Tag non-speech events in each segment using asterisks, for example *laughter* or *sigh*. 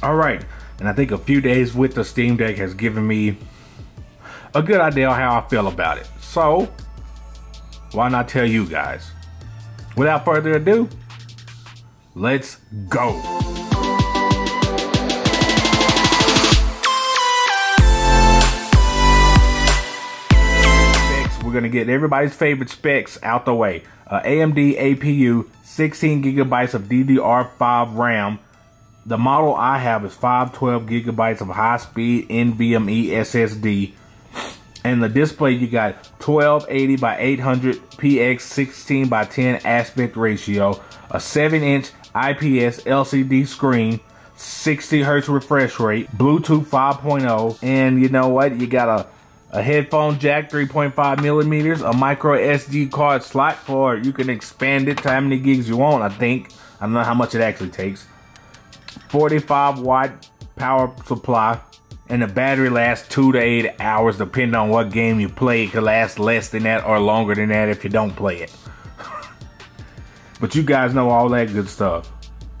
All right, and I think a few days with the Steam Deck has given me a good idea of how I feel about it. So, why not tell you guys? Without further ado, let's go. we're gonna get everybody's favorite specs out the way. Uh, AMD APU, 16 gigabytes of DDR5 RAM. The model I have is 512 gigabytes of high-speed NVMe SSD. And the display you got 1280 by 800 px 16 by 10 aspect ratio, a 7-inch IPS LCD screen, 60 hertz refresh rate, Bluetooth 5.0, and you know what? You got a a headphone jack 3.5 millimeters, a micro SD card slot for you can expand it to how many gigs you want, I think. I don't know how much it actually takes. 45 watt power supply, and the battery lasts two to eight hours depending on what game you play. It could last less than that or longer than that if you don't play it. *laughs* but you guys know all that good stuff.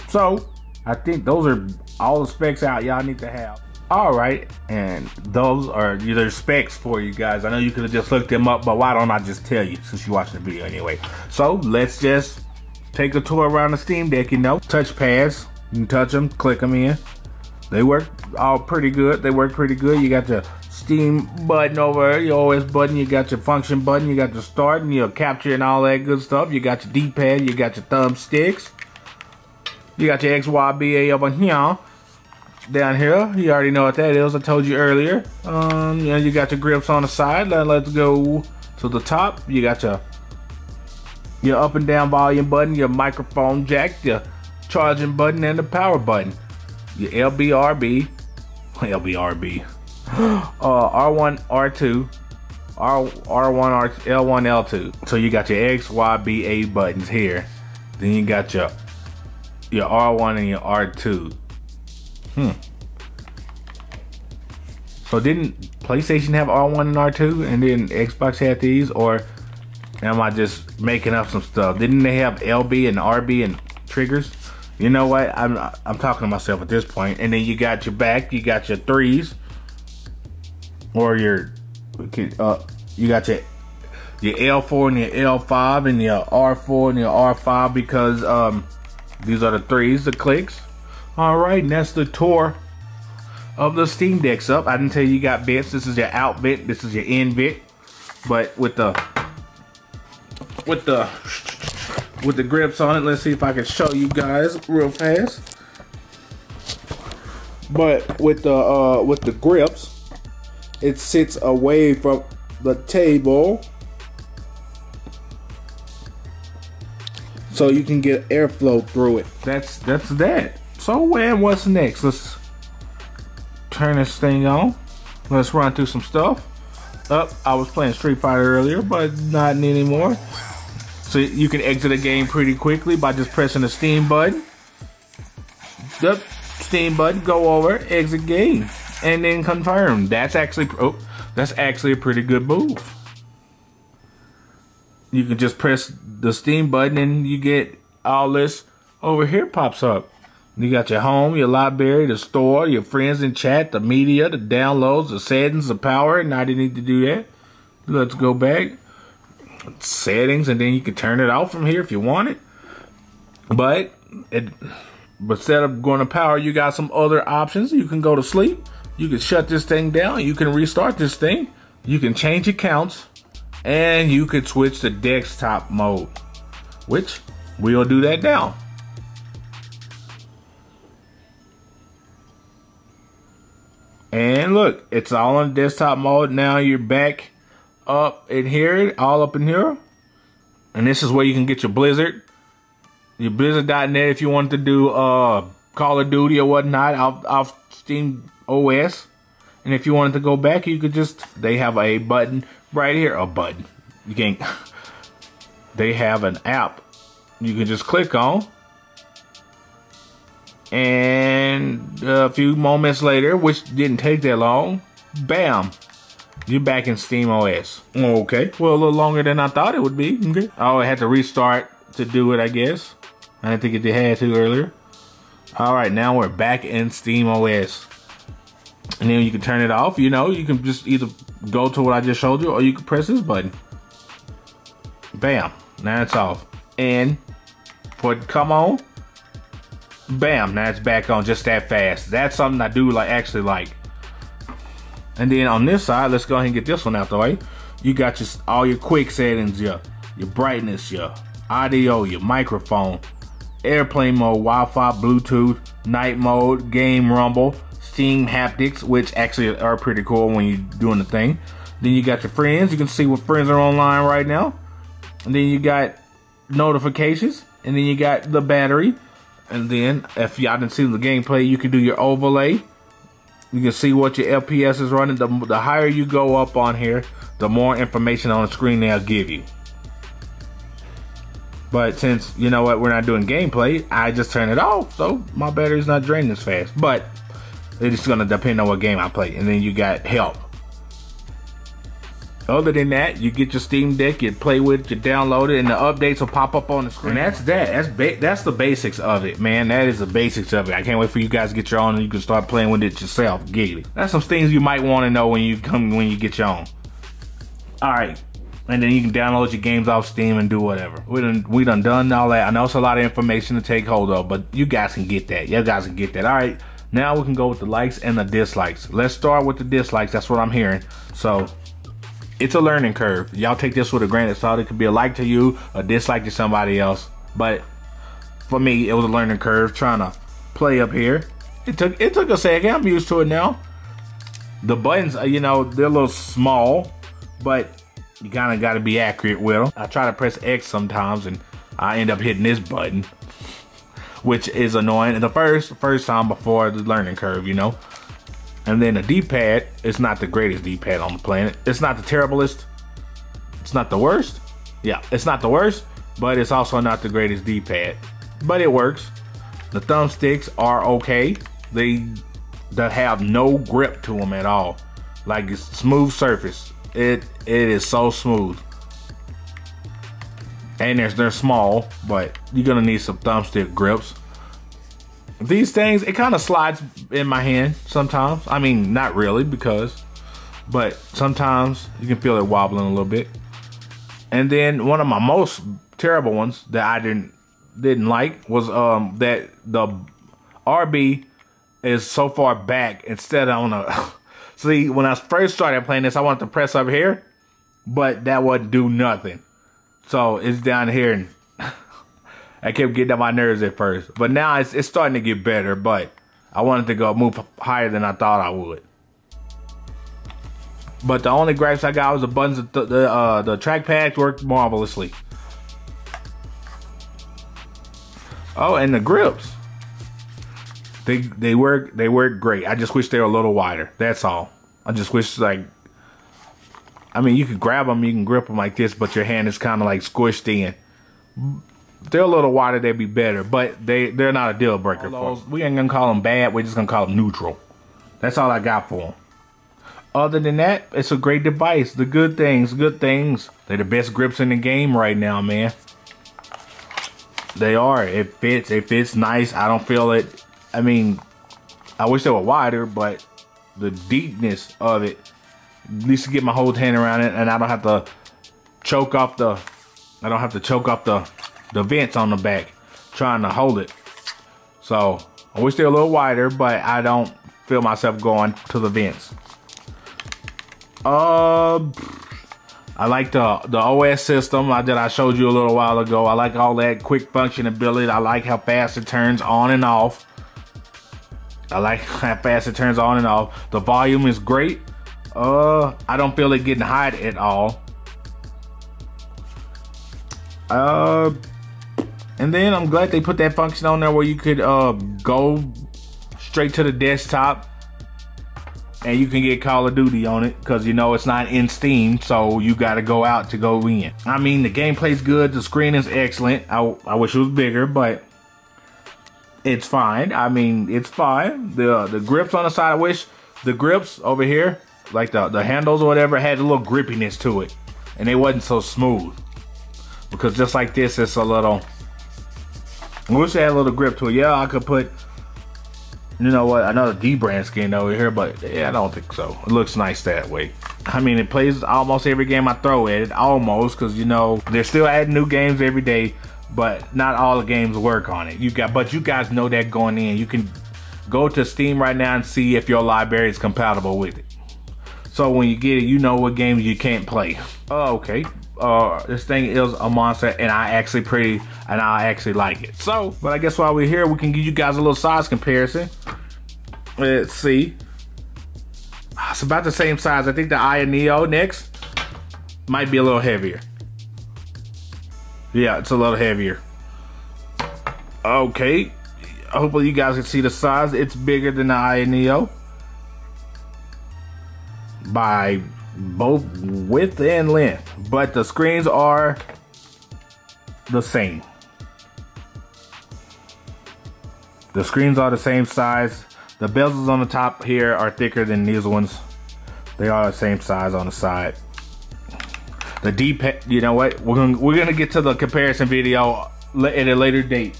So, I think those are all the specs out y'all need to have. All right, and those are either specs for you guys. I know you could have just looked them up, but why don't I just tell you since you're watching the video anyway? So let's just take a tour around the Steam Deck. You know, touch pads, you can touch them, click them in. They work all pretty good. They work pretty good. You got your Steam button over your OS button, you got your function button, you got your start and your capture and all that good stuff. You got your D-pad, you got your thumbsticks. You got your XYBA over here down here. You already know what that is. I told you earlier. Um, you know, you got your grips on the side. Now let's go to the top. You got your your up and down volume button, your microphone jack, your charging button, and the power button. Your LBRB, LBRB, *gasps* uh, R1, R2, R, R1, R, L1, L2. So you got your X, Y, B, A buttons here. Then you got your your R1 and your R2. Hmm. So didn't PlayStation have R1 and R2 and then Xbox had these or am I just making up some stuff? Didn't they have LB and RB and triggers? You know what? I'm I'm talking to myself at this point. And then you got your back, you got your threes or your uh, you got your your L4 and your L5 and your R4 and your R5 because um these are the threes, the clicks. Alright, and that's the tour of the Steam Decks up. I didn't tell you you got bits. This is your out bit. This is your in bit. But with the with the with the grips on it, let's see if I can show you guys real fast. But with the uh with the grips, it sits away from the table. So you can get airflow through it. That's that's that. So when what's next? Let's turn this thing on. Let's run through some stuff. Up, oh, I was playing Street Fighter earlier, but not anymore. So you can exit a game pretty quickly by just pressing the Steam button. The Steam button, go over, exit game, and then confirm. That's actually oh, that's actually a pretty good move. You can just press the Steam button and you get all this over here pops up. You got your home, your library, the store, your friends in chat, the media, the downloads, the settings, the power. Now you need to do that. Let's go back. Settings, and then you can turn it off from here if you want it. But it, instead of going to power, you got some other options. You can go to sleep. You can shut this thing down. You can restart this thing. You can change accounts, and you can switch to desktop mode, which we'll do that now. And look, it's all on desktop mode. Now you're back up in here, all up in here. And this is where you can get your Blizzard. Your Blizzard.net if you want to do uh, Call of Duty or whatnot off, off Steam OS. And if you wanted to go back, you could just, they have a button right here. A button. You can *laughs* they have an app you can just click on and a few moments later, which didn't take that long, bam, you're back in Steam OS. Okay, well, a little longer than I thought it would be. Okay. Oh, I had to restart to do it, I guess. I didn't think it had to earlier. All right, now we're back in Steam OS. And then you can turn it off. You know, you can just either go to what I just showed you or you can press this button. Bam. Now it's off. And put come on, bam, now it's back on just that fast. That's something I do like actually like. And then on this side, let's go ahead and get this one out the way. You got your all your quick settings, your your brightness, your audio, your microphone, airplane mode, Wi-Fi, Bluetooth, night mode, game rumble, Steam haptics, which actually are pretty cool when you're doing the thing. Then you got your friends. You can see what friends are online right now. And then you got notifications. And then you got the battery. And then if y'all didn't see the gameplay, you can do your overlay. You can see what your FPS is running. The, the higher you go up on here, the more information on the screen they'll give you. But since, you know what, we're not doing gameplay, I just turn it off. So my battery's not draining as fast. But it's just going to depend on what game I play. And then you got help. Other than that, you get your Steam Deck, you play with it, you download it, and the updates will pop up on the screen. And that's that. That's ba that's the basics of it, man. That is the basics of it. I can't wait for you guys to get your own and you can start playing with it yourself. Giggly. That's some things you might want to know when you come when you get your own. All right. And then you can download your games off Steam and do whatever. We done we done done all that. I know it's a lot of information to take hold of, but you guys can get that. You guys can get that. All right. Now we can go with the likes and the dislikes. Let's start with the dislikes. That's what I'm hearing. So it's a learning curve. Y'all take this with a grain of salt. It could be a like to you, a dislike to somebody else. But for me, it was a learning curve trying to play up here. It took it took a second. I'm used to it now. The buttons, uh, you know, they're a little small, but you kind of got to be accurate with them. I try to press X sometimes, and I end up hitting this button, *laughs* which is annoying. And the first first time before the learning curve, you know. And then the D-pad is not the greatest D-pad on the planet. It's not the terriblest. It's not the worst. Yeah, it's not the worst, but it's also not the greatest D-pad. But it works. The thumbsticks are okay. They they have no grip to them at all. Like it's smooth surface. It it is so smooth. And they're, they're small, but you're gonna need some thumbstick grips. These things, it kind of slides in my hand sometimes. I mean, not really because, but sometimes you can feel it wobbling a little bit. And then one of my most terrible ones that I didn't didn't like was um that the RB is so far back instead of on a *laughs* see when I first started playing this I wanted to press up here but that wouldn't do nothing so it's down here and I kept getting on my nerves at first, but now it's, it's starting to get better. But I wanted to go move higher than I thought I would. But the only gripes I got was the buttons. The the, uh, the worked marvelously. Oh, and the grips. They they work they work great. I just wish they were a little wider. That's all. I just wish like. I mean, you can grab them, you can grip them like this, but your hand is kind of like squished in they're a little wider, they'd be better, but they they're not a deal breaker for us. We ain't gonna call them bad. We're just gonna call them neutral. That's all I got for them. Other than that, it's a great device. The good things, good things. They're the best grips in the game right now, man. They are. It fits. It fits nice. I don't feel it. I mean, I wish they were wider, but the deepness of it, at least to get my whole hand around it, and I don't have to choke off the. I don't have to choke off the the vents on the back trying to hold it. So I wish they're a little wider, but I don't feel myself going to the vents. Uh, I like the the OS system that I showed you a little while ago. I like all that quick functionability. I like how fast it turns on and off. I like *laughs* how fast it turns on and off. The volume is great. Uh, I don't feel it getting hot at all. Uh, and then I'm glad they put that function on there where you could uh, go straight to the desktop and you can get Call of Duty on it because you know it's not in Steam, so you got to go out to go in. I mean, the gameplay's good, the screen is excellent. I, I wish it was bigger, but it's fine. I mean, it's fine. The the grips on the side, I wish the grips over here, like the, the handles or whatever, had a little grippiness to it. And they wasn't so smooth. Because just like this, it's a little Wish I had a little grip to it. Yeah, I could put You know what? Another dbrand skin over here, but yeah, I don't think so. It looks nice that way. I mean, it plays almost every game I throw at it, almost, because you know they're still adding new games every day, but not all the games work on it. You got, but you guys know that going in. You can go to Steam right now and see if your library is compatible with it. So when you get it, you know what games you can't play. Oh, okay. Uh, this thing is a monster, and I actually pretty, and I actually like it. So, but I guess while we're here, we can give you guys a little size comparison. Let's see. It's about the same size. I think the Aya Neo next might be a little heavier. Yeah, it's a little heavier. Okay. Hopefully you guys can see the size. It's bigger than the Aya Neo by both width and length, but the screens are the same. The screens are the same size. The bezels on the top here are thicker than these ones. They are the same size on the side. The D-pad, you know what? We're gonna we're gonna get to the comparison video at a later date.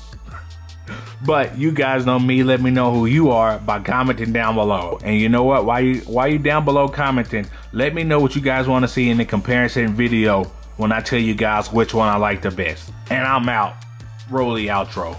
But you guys know me. Let me know who you are by commenting down below. And you know what? Why you why you down below commenting? Let me know what you guys want to see in the comparison video when I tell you guys which one I like the best. And I'm out. Roll the outro.